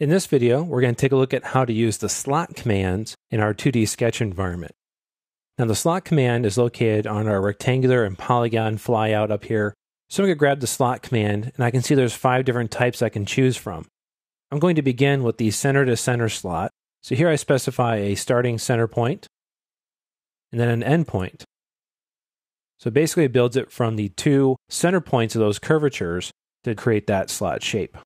In this video, we're going to take a look at how to use the slot commands in our 2D sketch environment. Now the slot command is located on our rectangular and polygon flyout up here. So I'm going to grab the slot command and I can see there's five different types I can choose from. I'm going to begin with the center to center slot. So here I specify a starting center point and then an end point. So basically it builds it from the two center points of those curvatures to create that slot shape.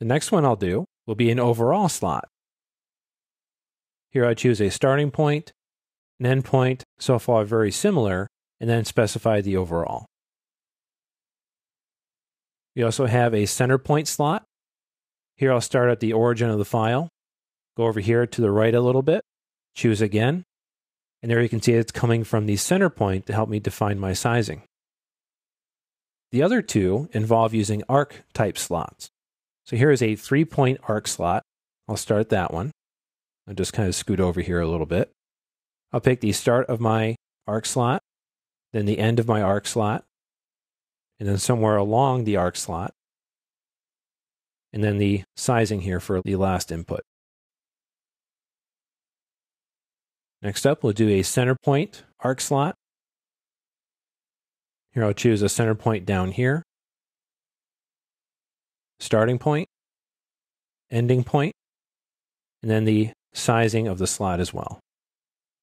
The next one I'll do will be an overall slot. Here I choose a starting point, an end point, so far very similar, and then specify the overall. We also have a center point slot. Here I'll start at the origin of the file, go over here to the right a little bit, choose again, and there you can see it's coming from the center point to help me define my sizing. The other two involve using arc type slots. So here is a three point arc slot. I'll start that one. I'll just kind of scoot over here a little bit. I'll pick the start of my arc slot, then the end of my arc slot, and then somewhere along the arc slot, and then the sizing here for the last input. Next up, we'll do a center point arc slot. Here I'll choose a center point down here starting point, ending point, and then the sizing of the slot as well.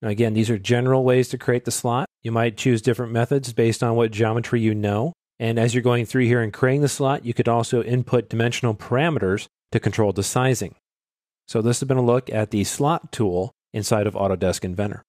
Now, again, these are general ways to create the slot. You might choose different methods based on what geometry you know. And as you're going through here and creating the slot, you could also input dimensional parameters to control the sizing. So this has been a look at the slot tool inside of Autodesk Inventor.